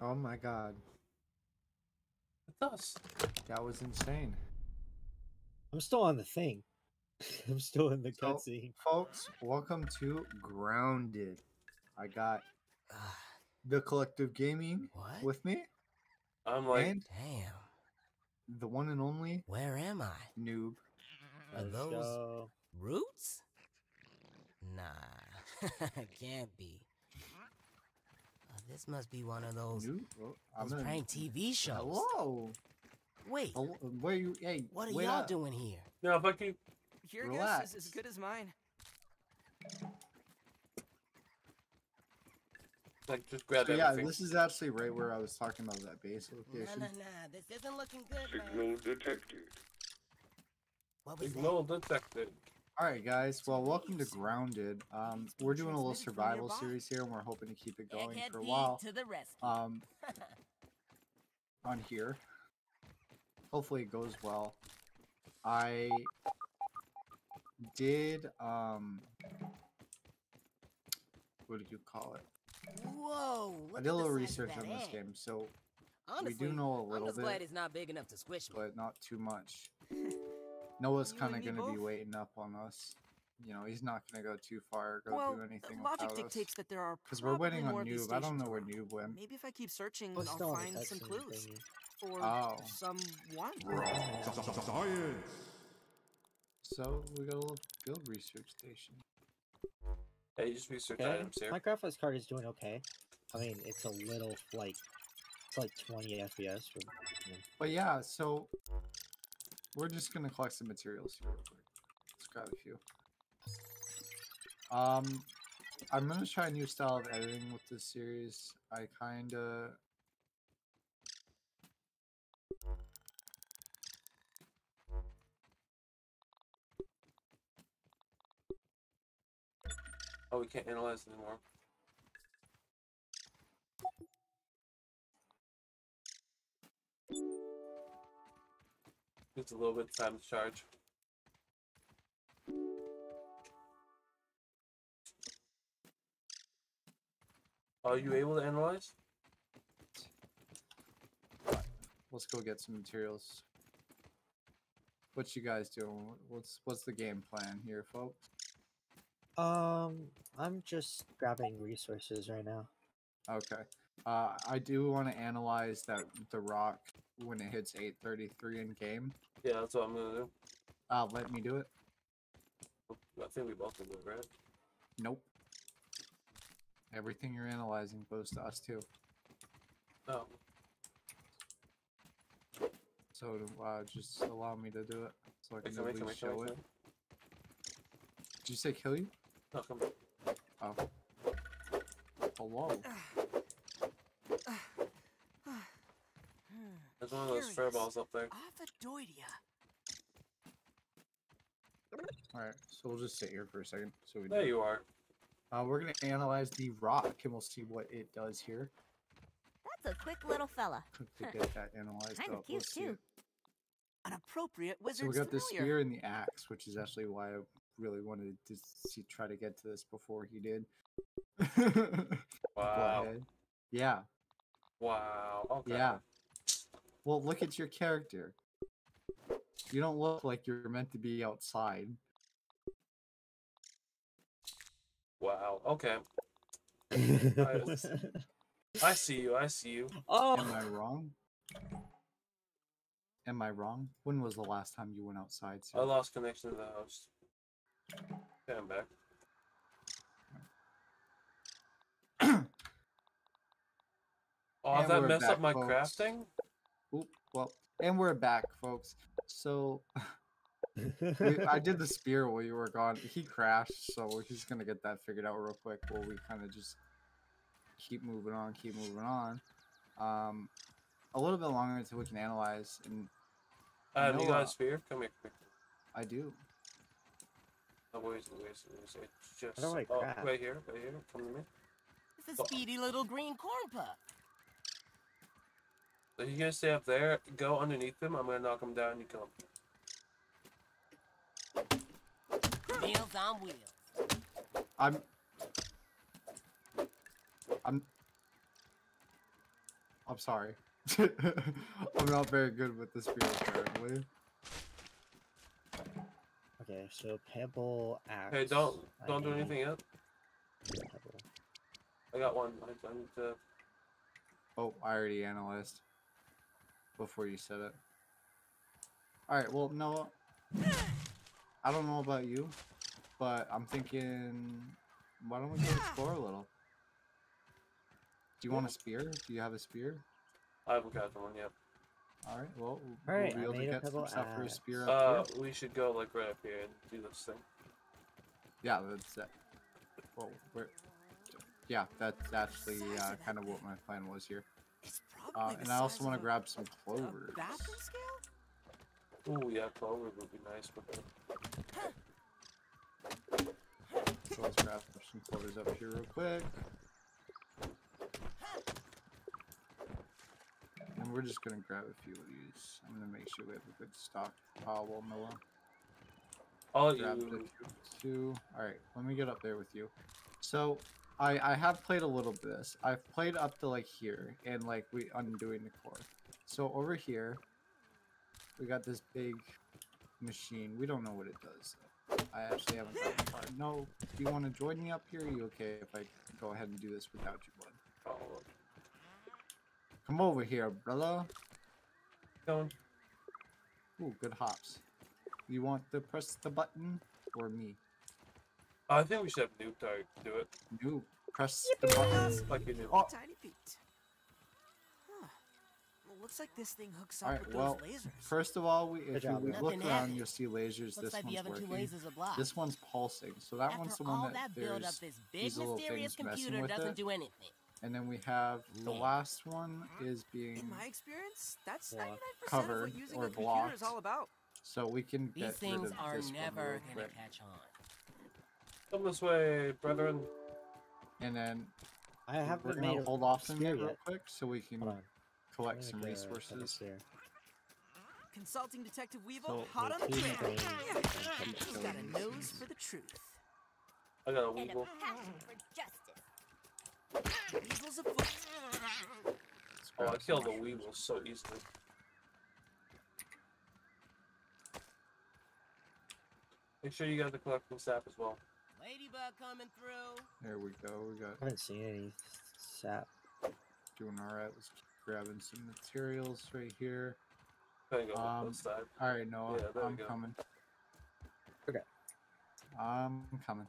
Oh my god. It's us. That was insane. I'm still on the thing. I'm still in the So- cutscene. Folks, welcome to Grounded. I got the collective gaming What? with me I'm like, and Damn. the one and only Where am I? noob. Are those go. roots? Nah, can't be. This must be one of those, Noob? Oh, those gonna- prank TV shows. Hello. Wait, Hello. Where you? Hey, what are y'all doing here? no, if I keep, Your Relax. guess is as good as mine. like, just grab So, yeah, this is actually right where I was talking about that base Nah, location. nah, nah. This isn't looking good, man. Signal detected. What was that? Signal detected. All right, guys. Well, welcome to Grounded. Um, we're doing a little survival series here, and we're hoping to keep it going for a while. to the. Um, on here. Hopefully, it goes well. I did um, what do you call it? Whoa! I did a little the size of research on this game, so Honestly, we do know a I'm little glad bit, it's not big enough to squish me. but not too much. Noah's kind of going to be waiting up on us. You know, he's not going to go too far, or go well, do anything logic without us. dictates that there are Because we're waiting on probably more of these Noob. I don't know where around. Noob went. Maybe if I keep searching, I'm I'll still on the find some clues. thingy. Or Oh. someone. Science. So we got a little field research station. Hey, you just research Okay, items here. my graphics card is doing okay. I mean, it's a little like it's like 20 FPS. For, I mean, But yeah, so we're just gonna collect some materials here real quick. Let's grab a few. Um, I'm gonna try a new style of editing with this series. I kinda Oh, we can't analyze anymore. Just a little bit of time to charge. Are you able to analyze? let's go get some materials. What you guys doing? What's what's the game plan here, folks? um, I'm just grabbing resources right now. Okay. Uh, I do want to analyze that the rock when it hits 8:33 in game. Yeah, that's what I'm gonna do. Uh, let me do it. I think we both can do it, right? Nope. Everything you're analyzing goes to us too. No. So uh, just allow me to do it, so I can come at here, come here, least come show here, it. come. Did you say kill you? No, come here. Oh. Hello. There's one of those fur Curious. balls up there. All right. So we'll just sit here for a second. So we. There do- you are. Uh, we're gonna analyze the rock, and we'll see what it does here. That's a quick little fella. to get that analyzed Kinda cute, Let's see too. An appropriate wizard. So we got the spear and the axe, which is actually why I really wanted to see, try to get to this before he did. Wow. Yeah. Wow. Okay. Yeah. Well, look at your character. You don't look like you're meant to be outside. Wow. Okay. I see you. I see you. oh, Am I wrong? Am I wrong? When was the last time you went outside? I lost connection to the host. Okay, I'm back. Oh, And did that we're mess up my folks. crafting? Oop, well, and we're back, folks. So we, I did the spear while you were gone. He crashed, so he's gonna get that figured out real quick. While we kind of just keep moving on, keep moving on. Um, a little bit longer until we can analyze, and Uh, you got a spear? Come here. Come. I do. Oh, where is it? Where is it? Where is it? It's Just, do I oh, craft? right here. Right here. Come to me. It's a speedy little green corn puff. So you're gonna stay up there. Go underneath them. I'm gonna knock them down. You come. Meals on wheels. I'm. I'm. I'm sorry. I'm not very good with this spear apparently. Okay, so pebble axe. Hey, don't don't do need anything yet. pebble. I got one. I, I need to. Oh, I already analyzed before you said it. Alright, well, Noah, I don't know about you, but I'm thinking, why don't we go explore a little? Do you want a spear? Do you have a spear? I haven't got one yet. Alright, well, Alright, we'll I be able to get some stuff for a spear Uh, up here. we should go like right up here and do this thing. Yeah, that's it. Well, we're, yeah, that's actually uh, kind of what my plan was here. It's Uh, and I also want to grab some a clovers. bathroom scale? Ooh, yeah, clover would be nice, but So let's grab some clovers up here real quick. And we're just gonna grab a few of these. I'm gonna make sure we have a good stock while Noah. I'll Grab you. two. Alright, let me get up there with you. So I I have played a little bit this. I've played up to like here and like we undoing the core. So over here we got this big machine. We don't know what it does. though. I actually haven't gotten far. No, do you want to join me up here? Are you okay if I go ahead and do this without you, bud? Oh, Come over here, brother. going. Ooh, good hops. You want to press the button or me? I think we should have Noob Tart do it. No, press the buttons Like you do. Oh. Tiny feet. Huh. Well, looks like this thing hooks up Alright, with well, those lasers. First of all, we, if job, you man. look Nothing around, happened. you'll see lasers. Looks this like the one's other two working. lasers are blocked. This one's pulsing. So that After one's the one that that build up, this big these little mysterious things messing computer with doesn't it. do anything. And then we have the last one is being In my experience, that's Block. 99% of Covered what using or a computer is blocked. all about. so we can These get things rid of are this one never gonna catch on. Come this way, brethren. And then I we're gonna hold off on spear it real quick so we can collect some make resources. spear. Consulting Detective Weevil, So, hot on the the trail. Yeah. He's got a nose for the truth. I got a And a weevil. passion for justice. Weevil's a foot. Oh, I killed the weevil so easily. Make sure you guys are collecting sap as well. Ladybug coming through. There we go. We got I haven't seen any sap. doing all right. Let's keep grabbing some materials right here. Gotta go Um, this. All right, Noah, Yeah, there we I'm go. coming. Okay. I'm coming.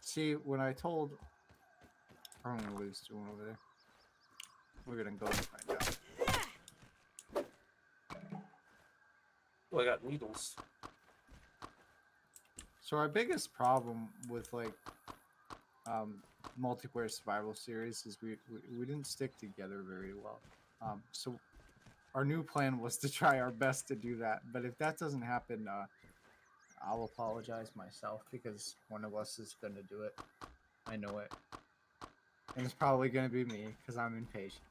See, when I told, I don't know what he's doing over there. We're gonna go and find out. Oh, I got needles. So our biggest problem with like um, multiplayer survival series is we, we we didn't stick together very well. Um, so our new plan was to try our best to do that. But if that doesn't happen, uh, I'll apologize myself because one of us is gonna do it. I know it, and it's probably gonna be me because I'm impatient.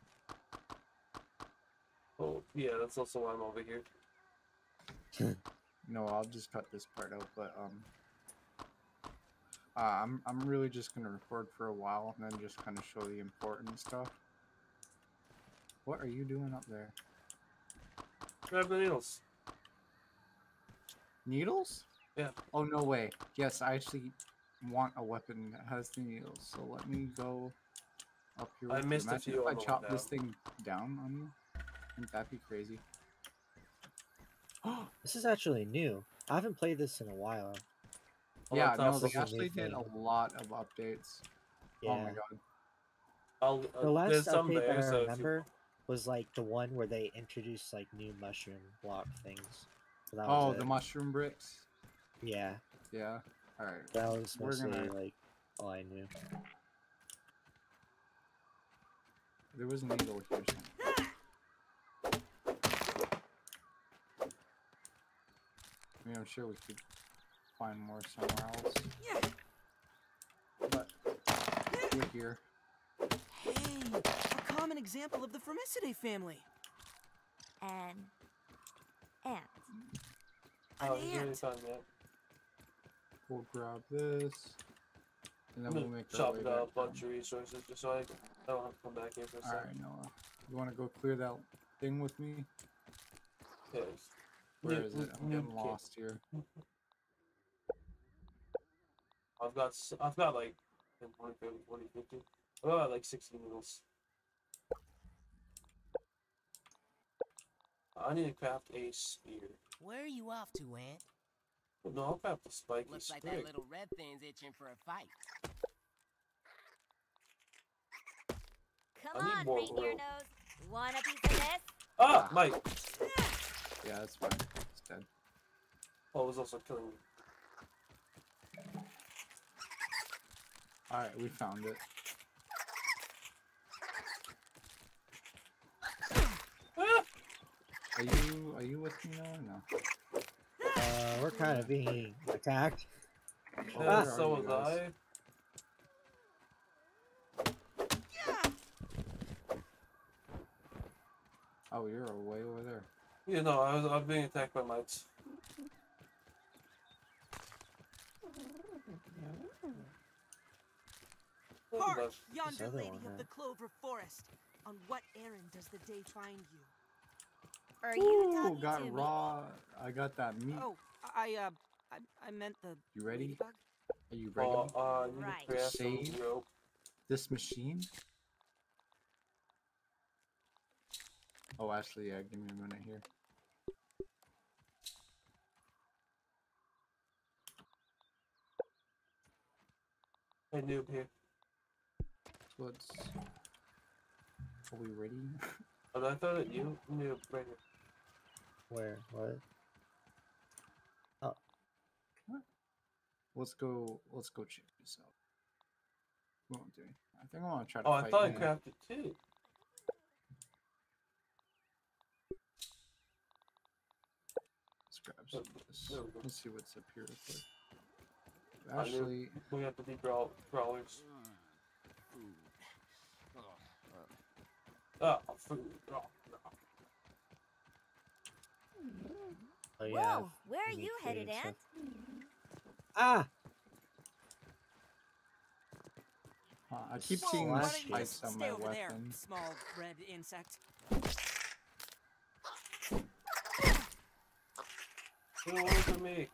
Oh, yeah, that's also why I'm over here. No, I'll just cut this part out. But um, uh, I'm I'm really just gonna record for a while and then just kind of show the important stuff. What are you doing up there? Grab the needles. Needles? Yeah. Oh no way. Yes, I actually want a weapon that has the needles. So let me go up here. I with you. missed a Imagine few if I on the way chop this thing down on you. Wouldn't that be crazy? This is actually new. I haven't played this in a while. I'll yeah, no, they is a new actually did a lot of updates. Yeah. Oh my god. I'll, uh, The last there's update there, that I so if you- remember was like the one where they introduced like new mushroom block things. So that Oh, was the mushroom bricks. yeah, Yeah. All right. that was We're mostly gonna- like all I knew. There was an eagle here. somewhere. I mean, I'm sure we could find more somewhere else. Yeah. But we're here. Hey, a common example of the Formicidae family. And ant. Oh, An you already ant. found that. We'll grab this, and then hmm. we'll make our chop way it back up a bunch of resources just so I, I don't have to come back here for a All second. right, Noah. You want to go clear that thing with me? Yes. Where Noob- is mm, it? I'm getting mm, lost here. I've got s- I've got like 10, 20, 30, 40, 50. I've got like 60 noodles. I need to craft a spear. Where are you off to, Ant? No, I'll craft a spiky Looks like stick. that little red thing's itching for a fight. Come I need on, more reindeer rope. nose. Want a piece of this? Ah, Ah. Mike! Yeah, that's fine. It's dead. Oh, it was also killing me. All right, we found it. Ah! Are you are you with me now or no? Uh, we're kind of being attacked. Oh, Yeah, where so you was guys? I. Oh, you're way over there. You know, I was I was being attacked by mites. Look at Hark! Yonder lady one, of the Clover Forest. On what errand does the day find you? Are you Ooh, talking got to me? raw. I got that meat. Oh, I uh, I, I meant the You ready? ladybug. Are you ready? Oh, uh, I need Right. to craft some Save. rope. This machine? Oh, actually, yeah. Give me a minute here. Hey, noob here. So let's. Are we ready? And I thought that you noob right here. Where? What? Oh. let's go. Let's go check this out. We won't do anything. I think I want to try to Oh, I fight thought I man. crafted two. Let's grab oh, some of this. there we go. Let's see what's up here real quick. I knew- Actually, We have to be brawl brawlers. Ah, food. Oh, no. Oh yeah. Whoa, where are you headed, created Ant? Ah! uh, I keep Whoa, seeing why these spikes on stay my over there, small red insect. Get away from me.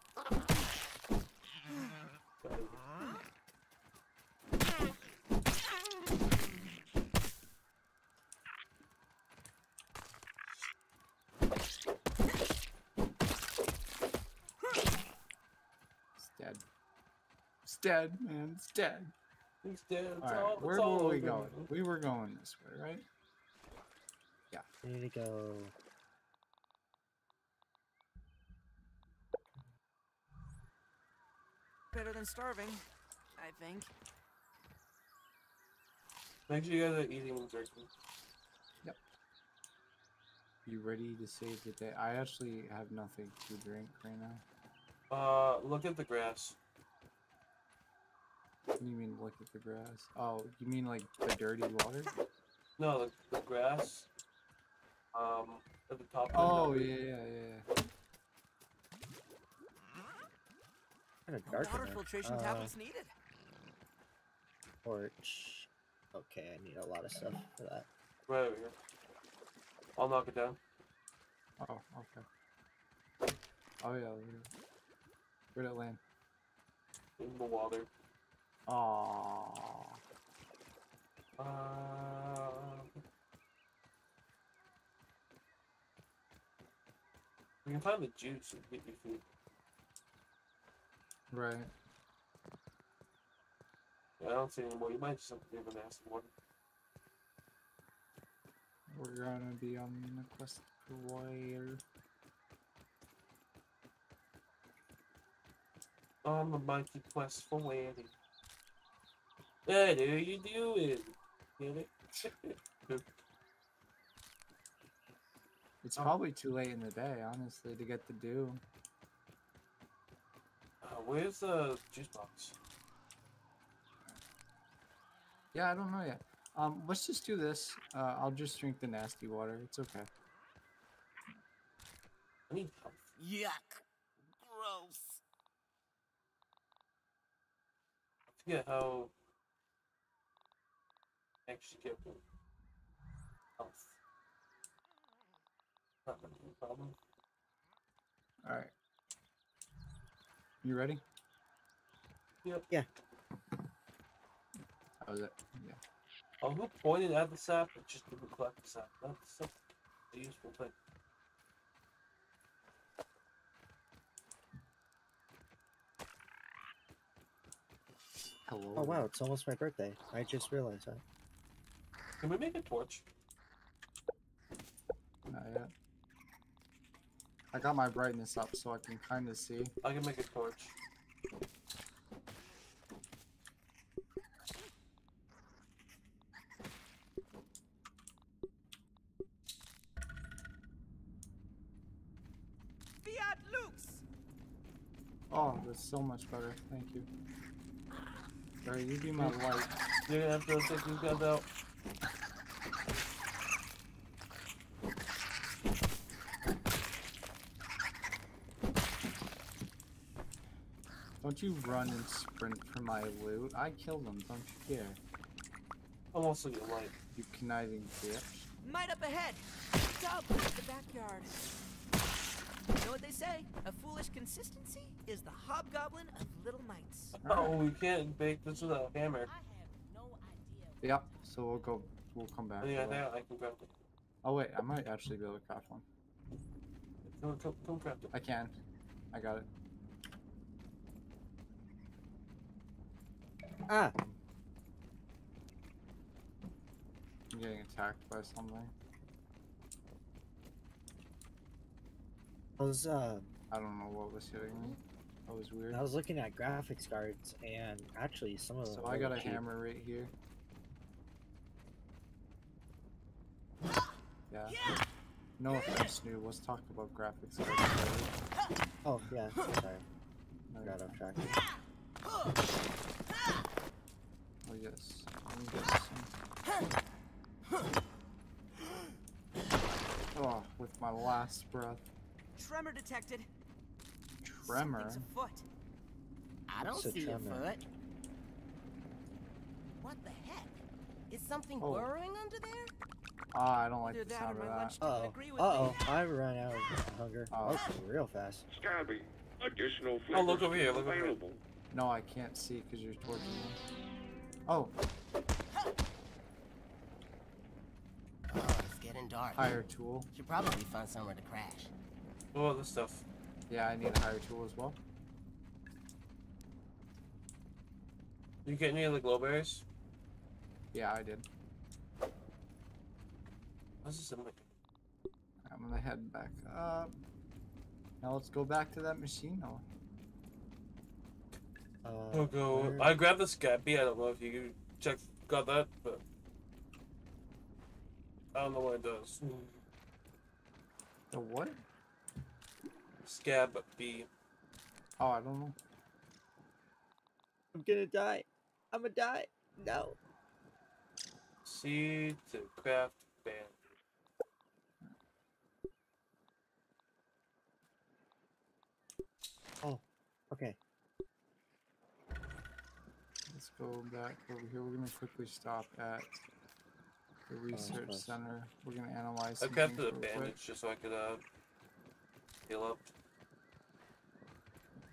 It's dead. It's dead, man. It's dead. He's dead. It's All right, all, it's where all were we over going? me. We were going this way, right? Yeah. need to go. Better than starving, I think. Make sure you guys are eating jerky. Yep. You ready to save the day? I actually have nothing to drink right now. Uh, look at the grass. What do you mean look at the grass? Oh, you mean like the dirty water? No, the, the grass. Um, at the top. of the Oh yeah, yeah, yeah. Kind of dark water filtration Uh, tablets needed. Torch. Okay, I need a lot of stuff for that. Right over here. I'll knock it down. Oh, okay. Oh yeah. look. Where'd it land? In the water. Aww. Uh, you can find the juice and get your food. Right. Yeah, I don't see any more. You might just have to leave an acid one. We're gonna be on the quest for wire. On the monkey quest for wedding. Hey, there you do it. Get it? It's probably too late in the day, honestly, to get the do. Uh, where's the juice box? Yeah, I don't know yet. Um, let's just do this. Uh, I'll just drink the nasty water. It's okay. I need health. Yuck. Gross. I forget how. Actually, careful. Health. Not gonna be a problem. All right. You ready? Yep. Yeah. That was it. Yeah. Oh, who pointed at the sap? It just didn't collect the sap. That's such a useful thing. Hello. Oh wow, it's almost my birthday. I just realized that. Can we make a torch? Not yet. I got my brightness up so I can kind of see. I can make a torch. Fiat Lux! Oh, that's so much better. Thank you. Sorry, you be my light. You're gonna have to take these guys out. Don't you run and sprint for my loot. I killed them, don't you care. I'm also your light. You conniving bitch. Mite up ahead. Dub in the backyard. You know what they say? A foolish consistency is the hobgoblin of little knights. Oh, we can't bake this with a hammer. I have no idea. Yep, so we'll go, we'll come back. Oh, yeah, there, I can grab it. Oh wait, I might actually be able to craft one. Come, come, come grab it. I can. I got it. Ah, I'm getting attacked by something. I was uh, I don't know what was hitting me. That was weird. I was looking at graphics cards, and actually some of them. So I got a cheap. hammer right here. Yeah. No offense, new. Let's talk about graphics cards. later. Oh yeah, sorry, No, got off track. Oh yes. Let me get some. Oh, with my last breath. Tremor detected. Tremor. Something's afoot. I don't It's a see a tremor. foot. What the heck? Is something Oh. burrowing under there? Ah, I don't like Either the sound of that. Uh-oh. Uh oh. I ran out of hunger. Oh. Oh, real fast. Scabby. Additional Oh, look flavors over here, look over here. available. No, I can't see because you're torching me. Oh, Oh, it's getting dark. higher tool. Should probably find somewhere to crash. Oh, this stuff. Yeah, I need a higher tool as well. You get any of the glowberries? Yeah, I did. What's this in my I'm gonna head back up. Now let's go back to that machine. Oh, Uh, I'll go. where- I grabbed the scabby. I don't know if you check got that, but I don't know what it does. the what? Scab B. Oh, I don't know. I'm gonna die. I'm gonna die. No. C to craft band. Okay. Let's go back over here. We're gonna quickly stop at the research close. center. We're gonna analyze. I some crafted things a real quick. bandage just so I could uh heal up.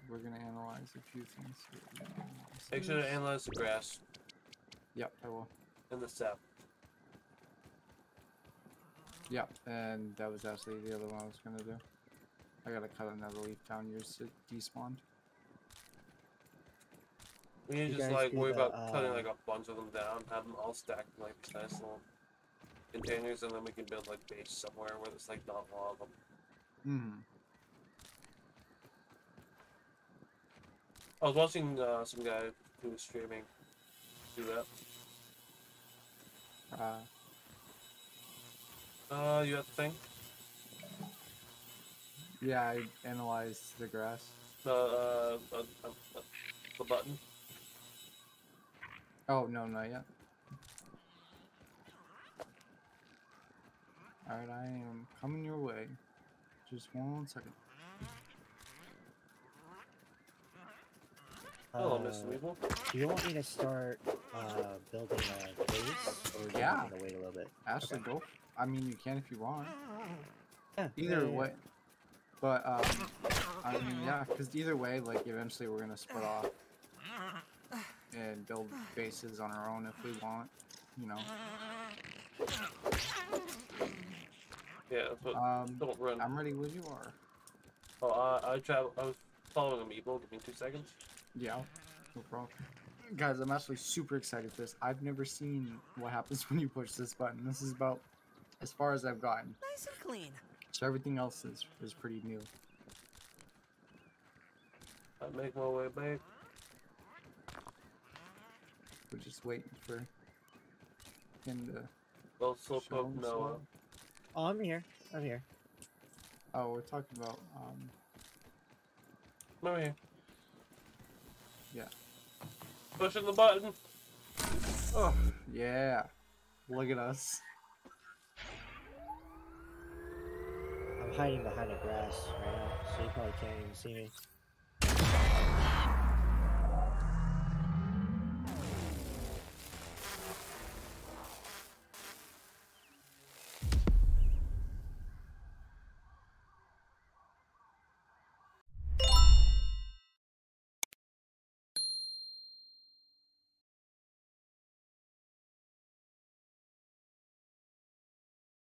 We're gonna analyze a few things. here. We're gonna analyze Make sure to analyze the grass Yep, I will. and the sap. Yep, and that was actually the other one I was gonna do. I gotta cut another leaf down. Yours s- despawned. We need to You just like worry the, about cutting uh, like a bunch of them down, have them all stacked in like these nice little containers, and then we can build like base somewhere where there's like not a lot of them. Hmm. I was watching uh, some guy who was streaming do that. Uh, Uh, you have the thing? yeah, I analyzed the grass. The uh, uh, uh, uh, the button. Oh no, not yet. Alright, I am coming your way. Just one second. Hello, Uh, Mr. Weevil. Do you want me to start uh, building a base, or do you Yeah. want me to wait a little bit? Ashley, go. I mean, you can if you want. Yeah. Either yeah, yeah, yeah. way. But um, I mean, yeah, because either way, like eventually we're gonna split off and build bases on our own if we want. You know. Yeah, but Um, don't run. I'm ready when you are. Oh, I, I travel. I was following a Meeple. Give me two seconds. Yeah, no problem. Guys, I'm actually super excited for this. I've never seen what happens when you push this button. This is about as far as I've gotten. Nice and clean. So everything else is, is pretty new. I make my way back. We're just waiting for him to Well, show Slowpoke Noah. himself. Oh, I'm here. I'm here. Oh, we're talking about um Come over here. Yeah. Pushing the button. Oh yeah. Look at us. I'm hiding behind the grass right now, so you probably can't even see me.